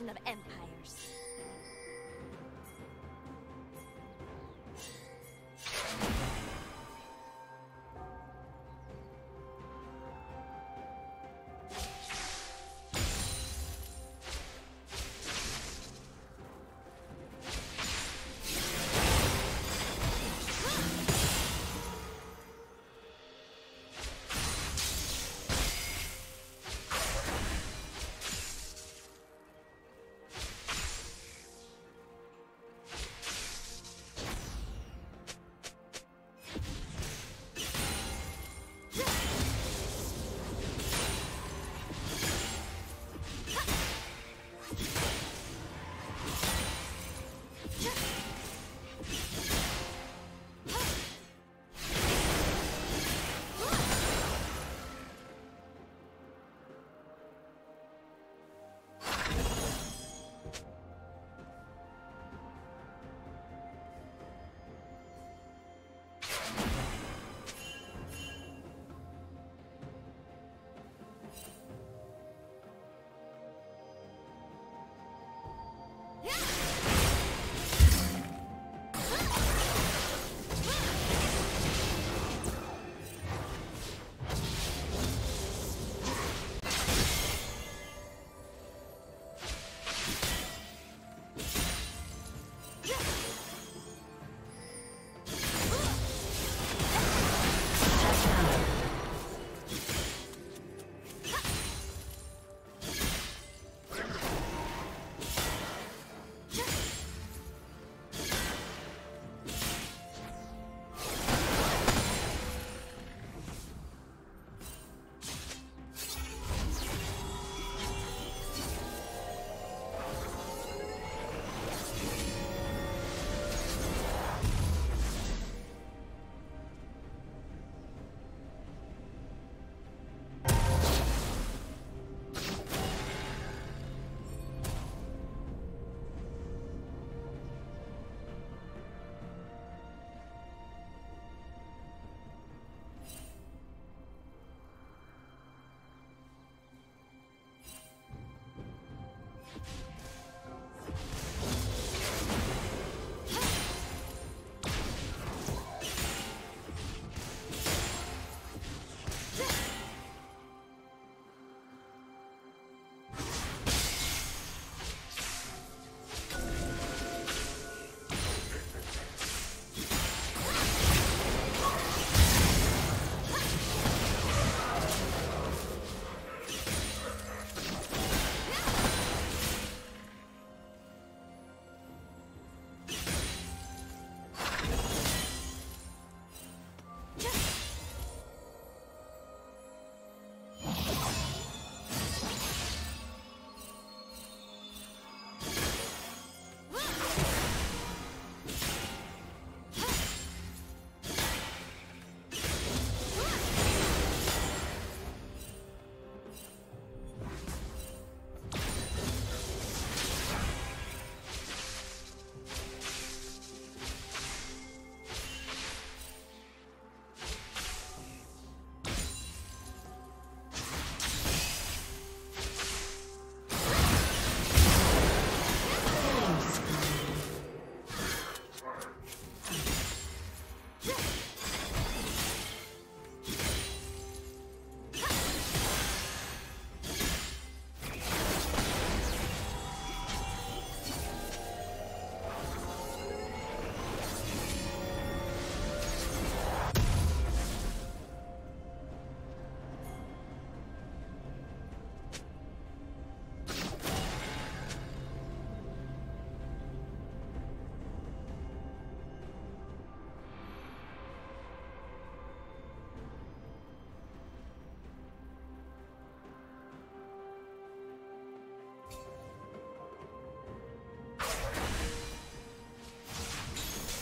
of empires.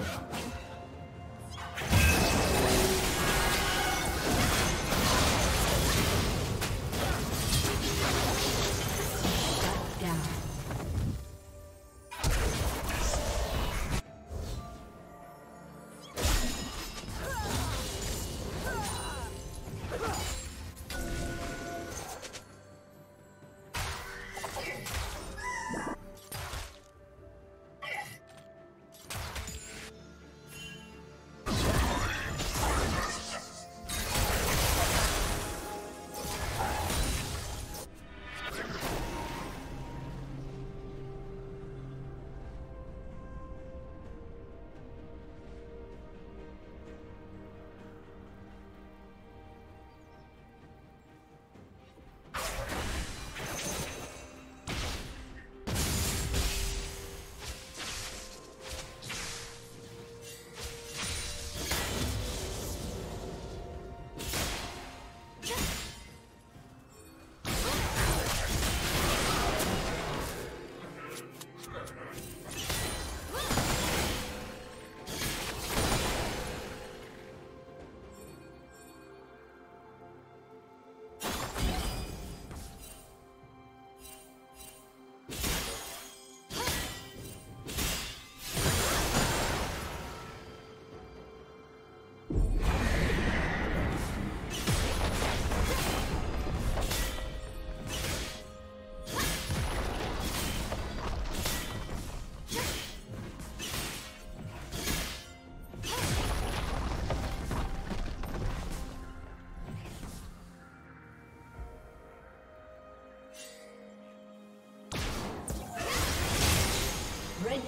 Yeah.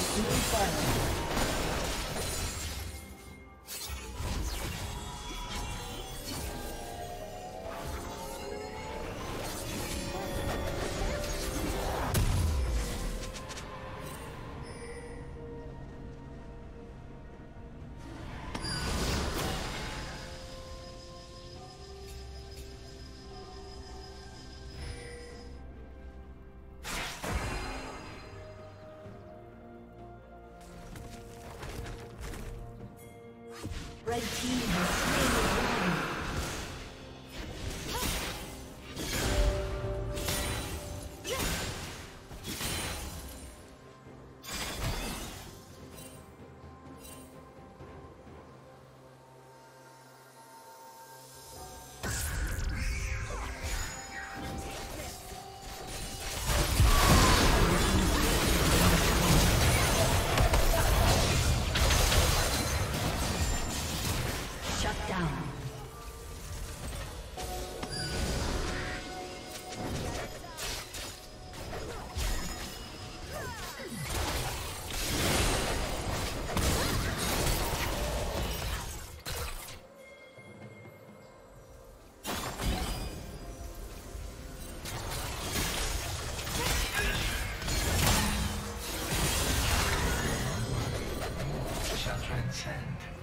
Plating will Red team has slain transcend.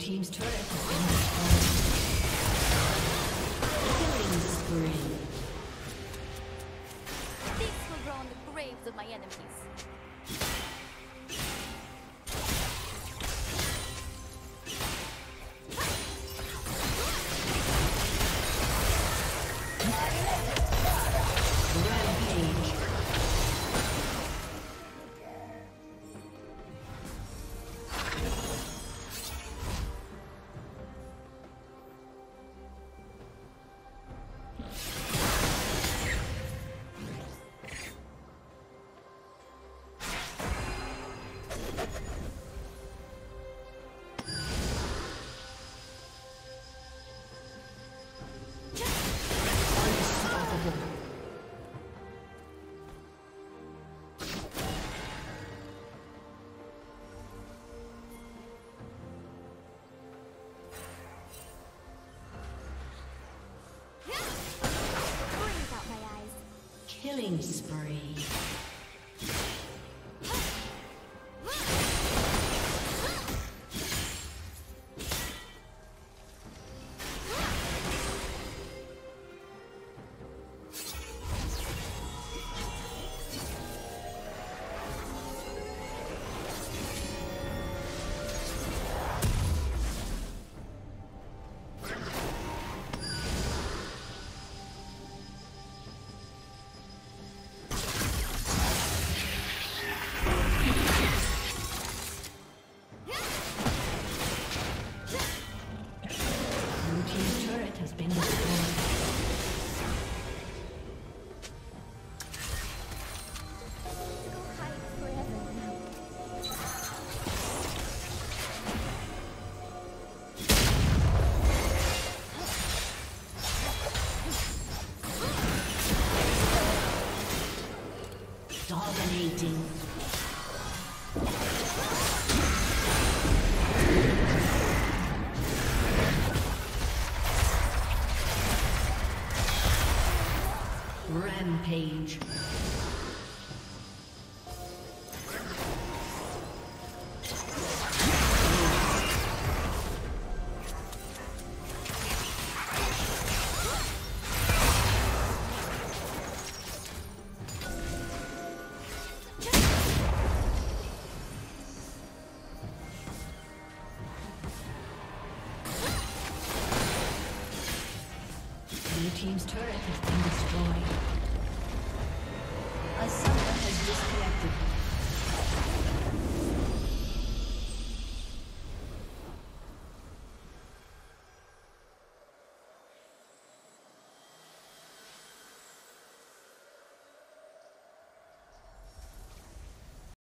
Team's turret has been destroyed. Killing spree. Will grow on the graves of my enemies. Killing spree.